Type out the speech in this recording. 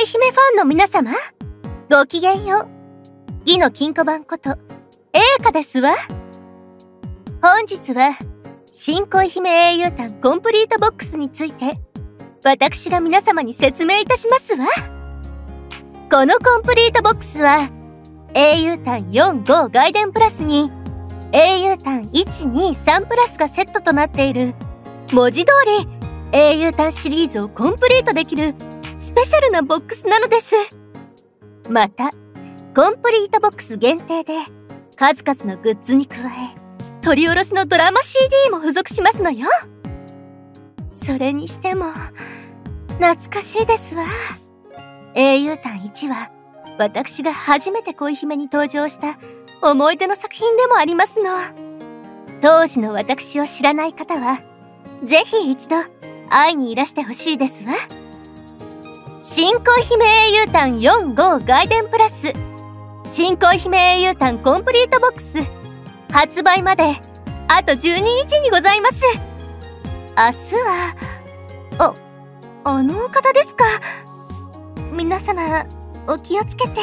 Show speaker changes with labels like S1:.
S1: 恋姫ファンの皆様、ごきげんよう。義の金庫番こと、栄華ですわ。本日は、新恋姫英雄譚コンプリートボックスについて、私が皆様に説明いたしますわ。このコンプリートボックスは、英雄譚4、5外伝プラスに、英雄譚1、2、3プラスがセットとなっている、文字通り、英雄譚シリーズをコンプリートできるスペシャルなボックスなのです。またコンプリートボックス限定で数々のグッズに加え取り下ろしのドラマ CD も付属しますのよ。それにしても懐かしいですわ。英雄譚1は私が初めて恋姫に登場した思い出の作品でもありますの。当時の私を知らない方はぜひ一度会いにいらしてほしいですわ。新恋姫英雄譚4 5外伝プラス。新恋姫英雄譚コンプリートボックス。発売まであと12日にございます。明日はああのお方ですか？皆様お気をつけて。